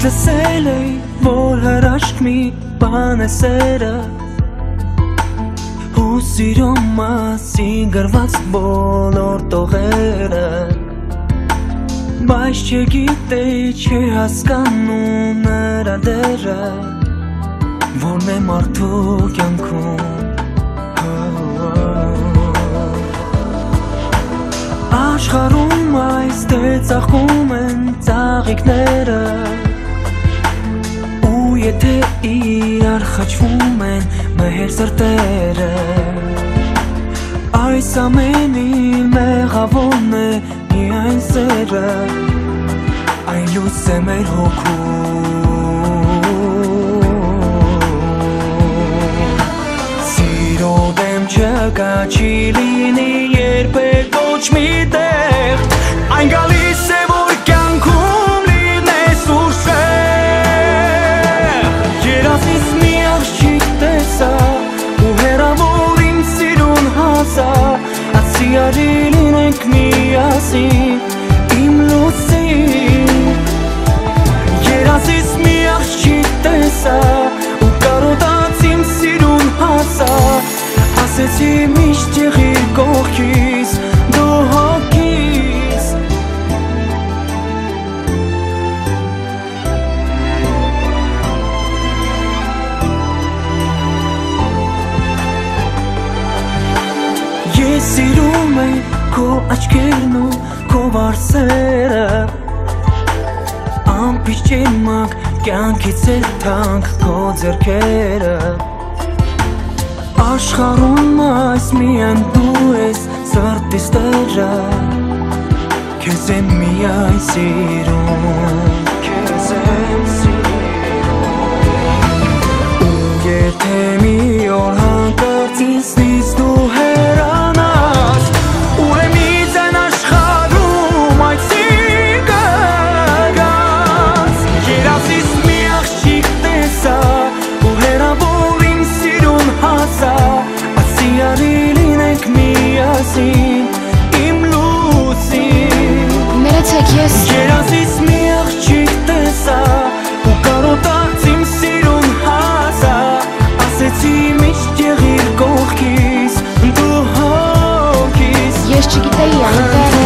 լսել էի, որ հրաշք մի բան է սերը Ու սիրո մասին գրված բոլոր տողերը Բայց չգիտեի, չի հասկանում նրա դերը Որն է մարդու կյանքում Աշխարում այս դե ծախում են ծաղիքները եթե իրար խաչվում են մեր սրտերը Այս ամենի մեղավորն է միայն սերը Այն լույս է մեր հոգում Սիրո դեմ չկա չի լինի միասին իմ լուսին Երազիս մի աղջիկ տեսա ու կարոտաց իմ սիրուն հասա Ասեցի միշտ եղիր կողքիս դու հոգիս Ես սիրում եմ քո աչքերն ու քո վարսերը Ամպիշ ճեմակ կյանքից էլ թանք քո ձերքերը Աշխարում այս միայն դու ես սրտիս տերը Քեզ եմ միայն սիրում հոգիս ես չգիտեի